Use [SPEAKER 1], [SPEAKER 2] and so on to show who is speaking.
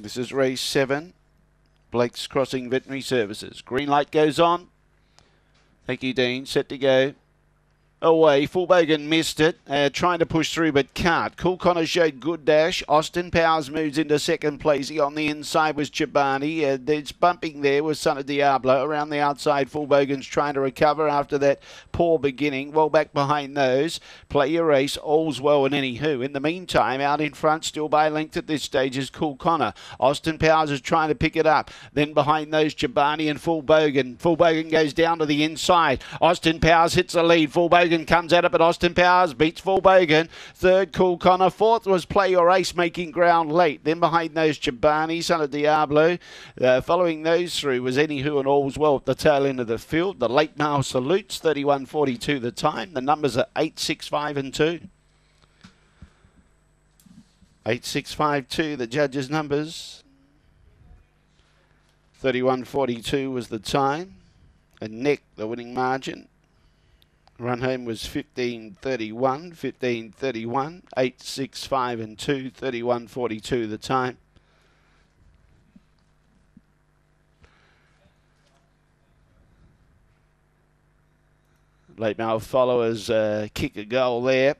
[SPEAKER 1] This is race seven. Blake's Crossing Veterinary Services. Green light goes on. Thank you, Dean. Set to go away. Fullbogan missed it, uh, trying to push through but can't. Cool Connor showed good dash. Austin Powers moves into second place. He On the inside was Chobani. Uh, there's bumping there with Son of Diablo. Around the outside, Fullbogan's trying to recover after that poor beginning. Well back behind those. Play Your Ace. All's well and Anywho. In the meantime, out in front, still by length at this stage, is Cool Connor. Austin Powers is trying to pick it up. Then behind those, Chobani and Fullbogan. Fullbogan goes down to the inside. Austin Powers hits the lead. Fullbogan Bogan comes out of it, Austin Powers beats Bogan. Third, Cool Connor. Fourth was Play Your Ace, making ground late. Then behind those, Chobani, Son of Diablo. Uh, following those through was Anywho and All's Well at the tail end of the field. The late mail salutes, 31.42 the time. The numbers are 8, 6, 5 and 2. 8652, the judges' numbers. 31.42 was the time. And Nick, the winning margin. Run home was 15.31, 15.31, 8, 6, 5 and 2, 31.42 the time. Late mail followers uh, kick a goal there.